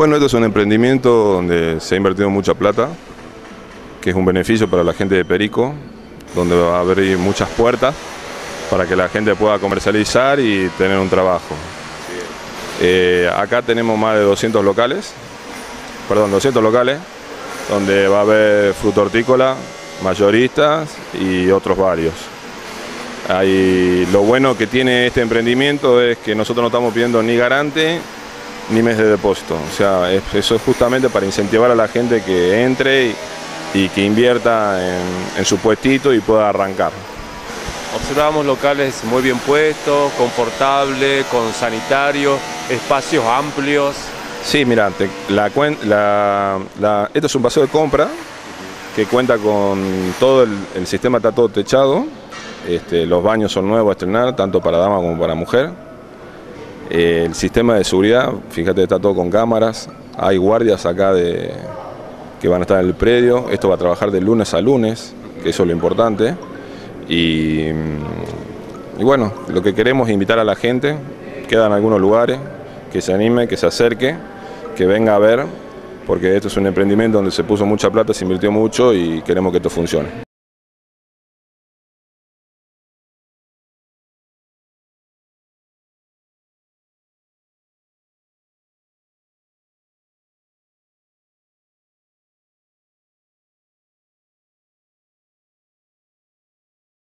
Bueno, esto es un emprendimiento donde se ha invertido mucha plata, que es un beneficio para la gente de Perico, donde va a abrir muchas puertas para que la gente pueda comercializar y tener un trabajo. Eh, acá tenemos más de 200 locales, perdón, 200 locales, donde va a haber fruto hortícola, mayoristas y otros varios. lo bueno que tiene este emprendimiento es que nosotros no estamos pidiendo ni garante ni mes de depósito. O sea, eso es justamente para incentivar a la gente que entre y, que invierta en, su puestito y pueda arrancar. Observamos locales muy bien puestos, confortables, con sanitarios, espacios amplios. Sí, mira, la, esto es un paseo de compra que cuenta con todo el, sistema, está todo techado, este, los baños son nuevos a estrenar, tanto para dama como para mujer el sistema de seguridad, fíjate, está todo con cámaras, hay guardias acá de, que van a estar en el predio, esto va a trabajar de lunes a lunes, que eso es lo importante. Y, bueno, lo que queremos es invitar a la gente, quedan algunos lugares, que se anime, que se acerque, que venga a ver, porque esto es un emprendimiento donde se puso mucha plata, se invirtió mucho y queremos que esto funcione.